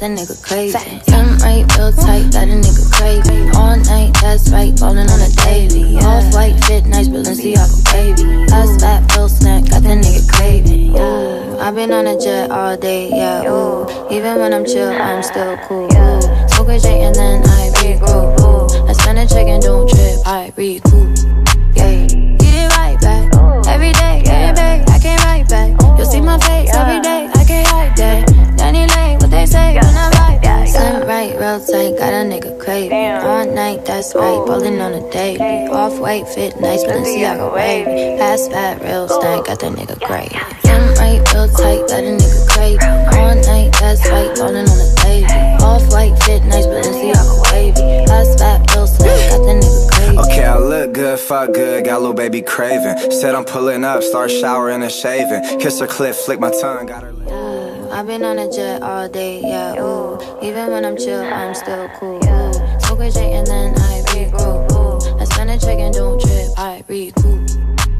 the nigga crazy. Some right real tight, got a nigga crazy. All night, that's right, ballin' on a daily. Off white fit, nice Balenciaga baby. Ass fat, real snack, got the nigga craving. Yeah. I've been on a jet all day, yeah. Ooh. Even when I'm chill, I'm still cool. Ooh. Smoke a J and then I regroup. Ooh. I spend a check and don't trip, I recoup. That's right, oh. ballin' on a daily. Off white fit, nice Balenciaga wavy. Ass fat, real oh. stank, got the nigga great. Slim right, real tight, got a nigga craving. All night, that's right, ballin' on a daily. Off white fit, nice Balenciaga wavy. Ass fat, real stank, got the nigga craving. Okay, I look good, fuck good, got little baby craving. Said I'm pulling up, start showering and shaving. Kiss her clit, flick my tongue, got her. Yeah, I've been on a jet all day, yeah, ooh. Even when I'm chill, I'm still cool, ooh. Smoke a J and then I regroup, ooh. I spend a check and don't trip, I recoup,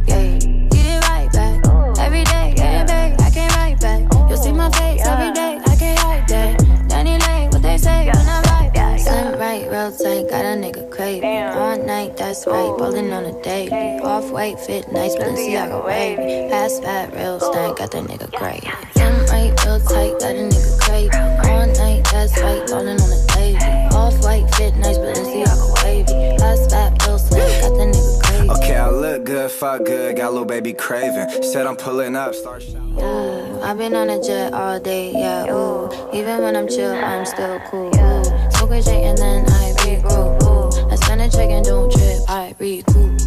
yeah. Get it right back, every day, yeah, babe, I can't write back. You'll see my face every day, I can't hide that. DaniLeigh, what they say when I ride back. Slim right, real tight, got a nigga craving. All night, that's right, ballin' on a daily. Off white fit, nice Balenciaga wavy. Ass fat, real stank, got the nigga great. Slim right, real tight, got a nigga craving. All night, that's right, ballin' on little baby craving. Said I'm pulling up, start showering. Yeah, I've been on a jet all day, yeah, ooh. Even when I'm chill, I'm still cool, ooh. Smoke a J and then I regroup, ooh. I spend a check and don't trip, I recoup,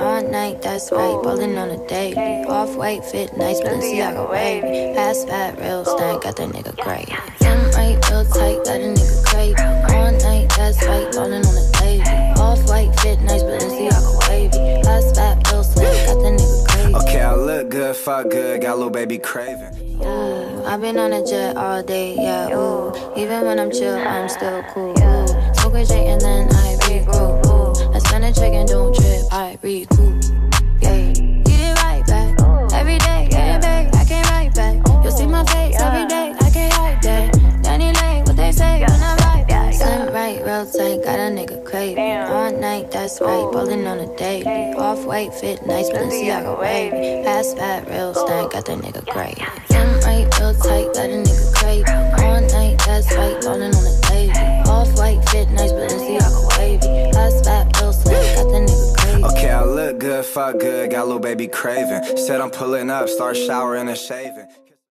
All night, that's right, ballin' on a date. Off white fit, nice Balenciaga wavy. Ass fat, real stank, got the nigga great. Slim right, real tight, got a nigga craving. All night, that's right, ballin' on a date. Off white fit, nice Balenciaga wavy. Ass fat, real stank, got the nigga craving. Okay, I look good, fuck good, got little baby craving. Yeah, I've been on a jet all day, yeah, ooh. Even when I'm chill, I'm still cool, ooh. Smoke a J and then I regroup, ooh. I spend a check and don't trip, I recoup, yeah. Get it right back, every day, yeah, babe, I can't write back. You'll see my face every day, I can't hide that. DaniLeigh, what they say when I ride back. Slim right, real tight, got a nigga craving. All night, that's right, ballin' on a daily. Off white fit, nice Balenciaga wavy. Ass fat, real stank, got the nigga great. Slim right, real tight, got a nigga craving. All night, that's right, ballin' fuck good, got little baby craving. Said I'm pulling up, start showering and shaving.